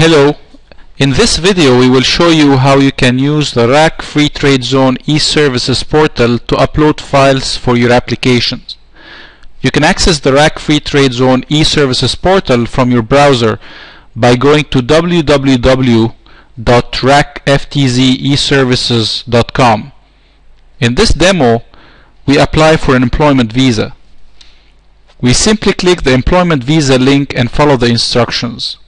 Hello, in this video we will show you how you can use the RAK Free Trade Zone e-services portal to upload files for your applications. You can access the RAK Free Trade Zone e-services portal from your browser by going to www.rakftzeservices.com. In this demo, we apply for an employment visa. We simply click the employment visa link and follow the instructions.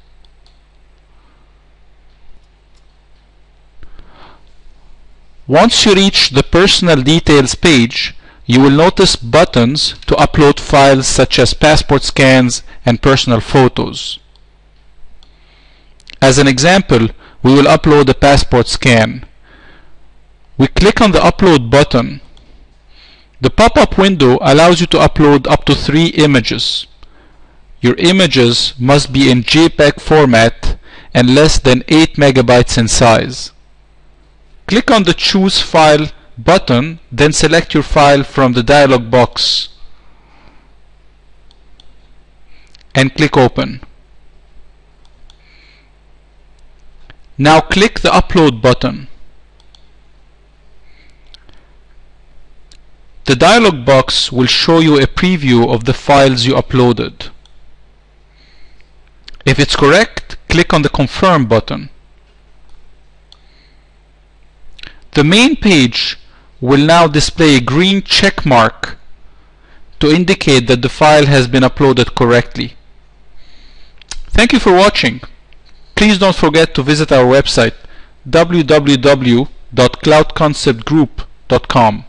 Once you reach the personal details page, you will notice buttons to upload files such as passport scans and personal photos. As an example, we will upload a passport scan. We click on the upload button. The pop-up window allows you to upload up to three images. Your images must be in JPEG format and less than 8 megabytes in size. Click on the Choose File button, then select your file from the dialog box and click Open. Now click the Upload button. The dialog box will show you a preview of the files you uploaded. If it's correct, click on the Confirm button. The main page will now display a green check mark to indicate that the file has been uploaded correctly. Thank you for watching. Please don't forget to visit our website www.cloudconceptgroup.com.